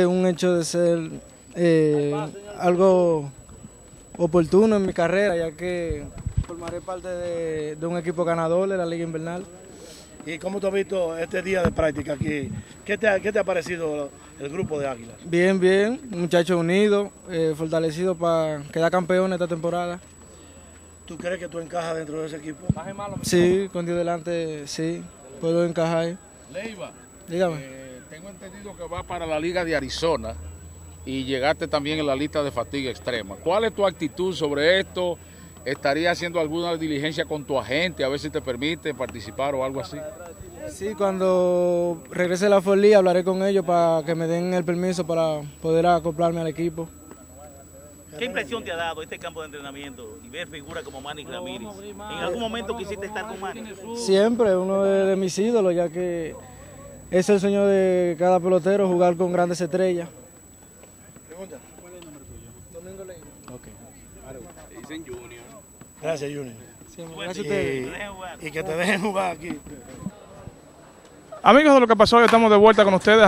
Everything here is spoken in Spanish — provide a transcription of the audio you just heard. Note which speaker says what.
Speaker 1: Un hecho de ser eh, algo oportuno en mi carrera, ya que formaré parte de, de, un equipo ganador de la Liga Invernal.
Speaker 2: ¿Y cómo tú has visto este día de práctica aquí? ¿Qué te ha, qué te ha parecido el grupo de Águilas?
Speaker 1: Bien, bien, muchachos unidos, eh, fortalecidos para quedar campeón esta temporada.
Speaker 2: ¿Tú crees que tú encajas dentro de ese equipo?
Speaker 1: Sí, con Dios delante, sí, puedo encajar.
Speaker 3: Leiva,
Speaker 1: dígame.
Speaker 3: Eh, tengo entendido que va para la Liga de Arizona y llegaste también en la lista de fatiga extrema. ¿Cuál es tu actitud sobre esto? ¿Estarías haciendo alguna diligencia con tu agente a ver si te permite participar o algo así?
Speaker 1: Sí, cuando regrese a la Forlí hablaré con ellos para que me den el permiso para poder acoplarme al equipo.
Speaker 4: ¿Qué impresión te ha dado este campo de entrenamiento y ver figuras como Manny Ramírez? ¿En algún momento quisiste estar con Manny?
Speaker 1: Siempre, uno de, de mis ídolos, ya que es el sueño de cada pelotero jugar con grandes estrellas.
Speaker 2: Pregunta.
Speaker 5: ¿Cuál es el nombre tuyo?
Speaker 1: Domingo Ley.
Speaker 5: Ok. Dicen Junior.
Speaker 2: Gracias, Junior.
Speaker 1: Sí, gracias a ustedes.
Speaker 2: Y, y que te dejen jugar aquí.
Speaker 6: Amigos de lo que pasó, hoy estamos de vuelta con ustedes.